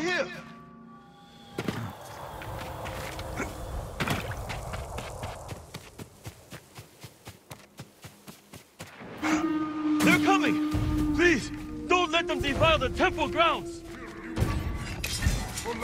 here! They're coming! Please, don't let them defile the temple grounds! For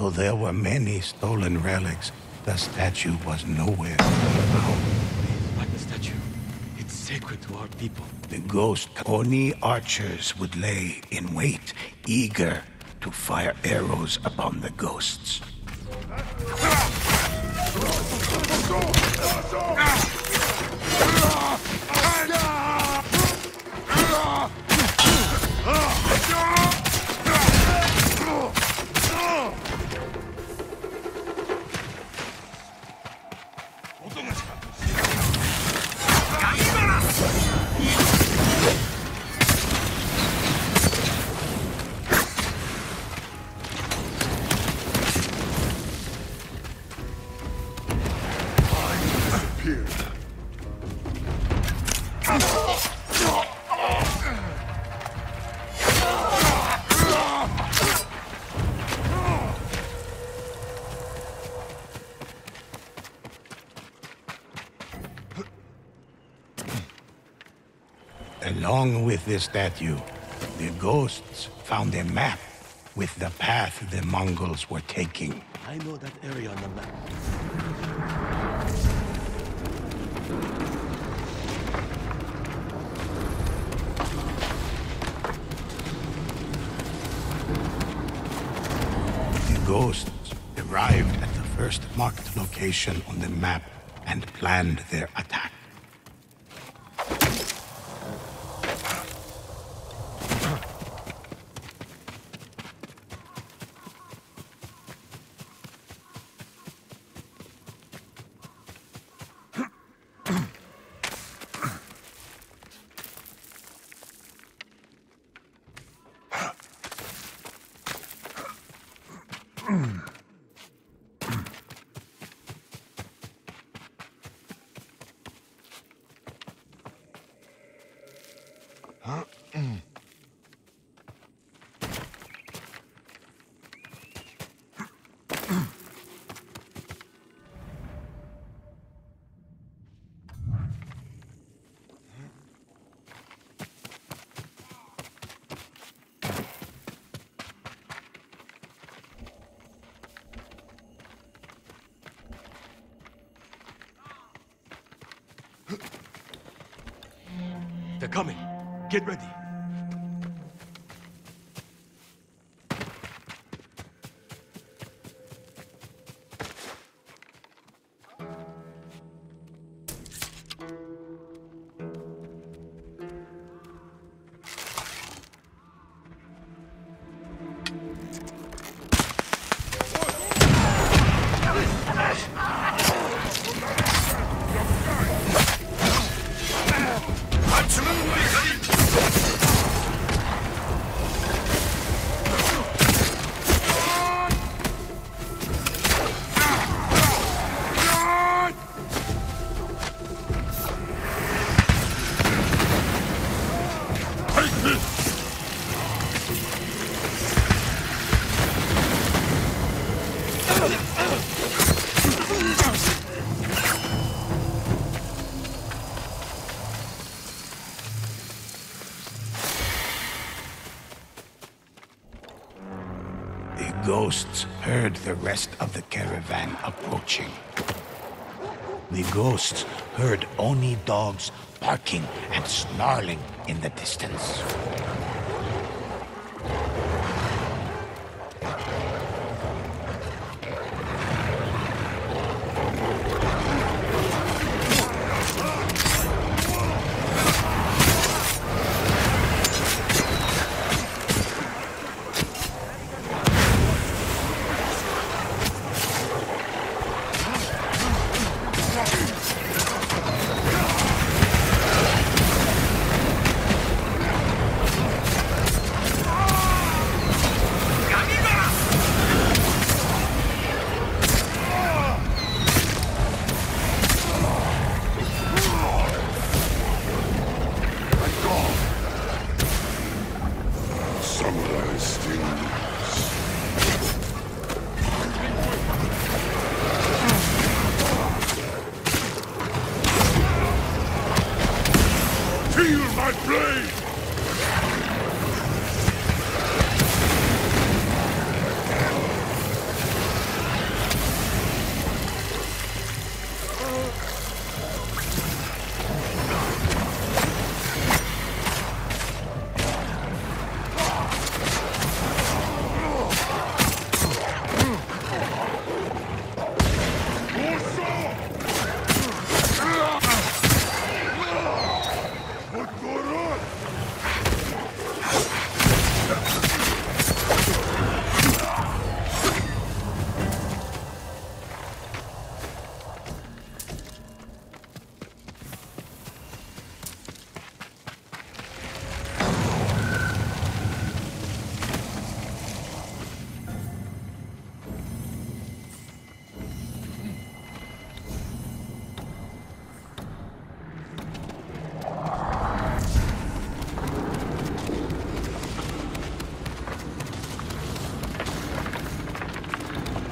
Though there were many stolen relics, the statue was nowhere to be found. Like the statue. It's sacred to our people. The ghost Oni archers would lay in wait, eager to fire arrows upon the ghosts. Along with the statue, the ghosts found a map with the path the Mongols were taking. I know that area on the map. The ghosts arrived at the first marked location on the map and planned their attack. They're coming. Get ready. The rest of the caravan approaching. The ghosts heard Oni dogs barking and snarling in the distance.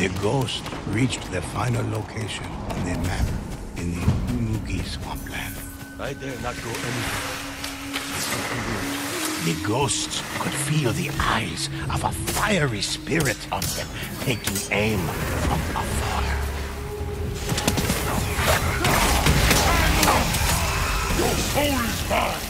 The ghost reached the final location on the map in the Umugi swampland. I dare not go any The ghosts could feel the eyes of a fiery spirit on them, taking aim from afar. Your soul is mine!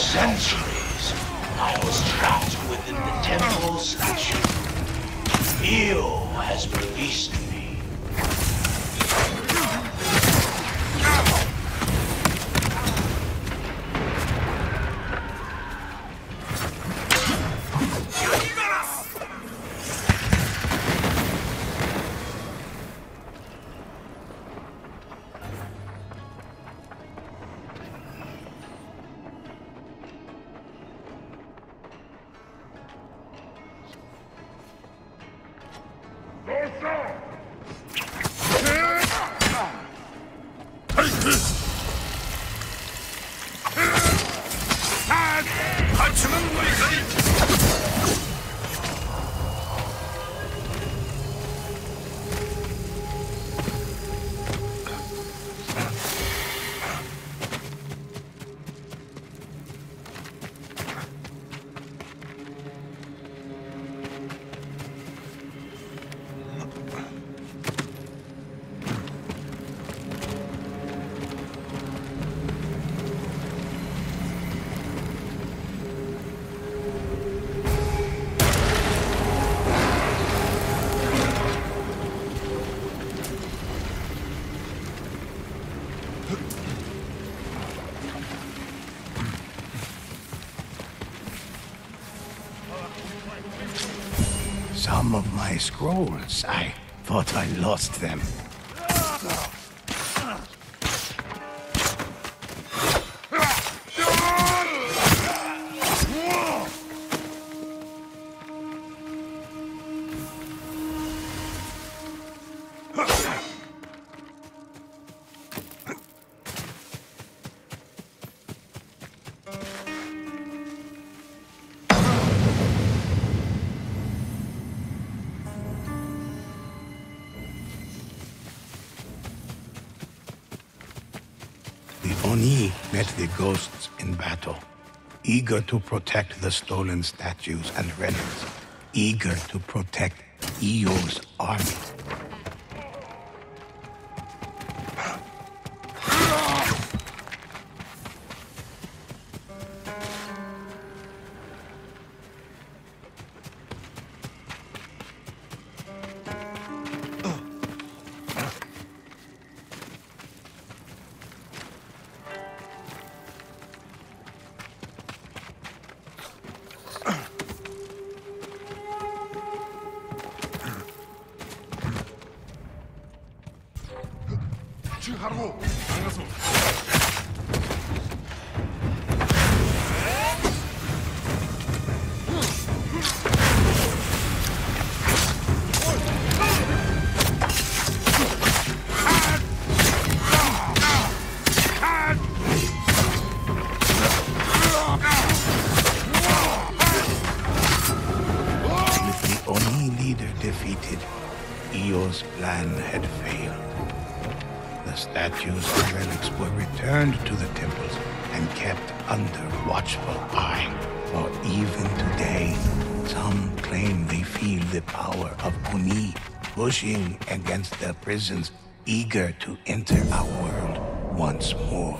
Centuries, I was trapped within the temple statue. Iyo has released me. Scrolls, I thought I lost them. Oni met the ghosts in battle, eager to protect the stolen statues and relics, eager to protect Iyo's army. Harbo. The temples and kept under watchful eye. For even today, some claim they feel the power of Oni pushing against their prisons, eager to enter our world once more.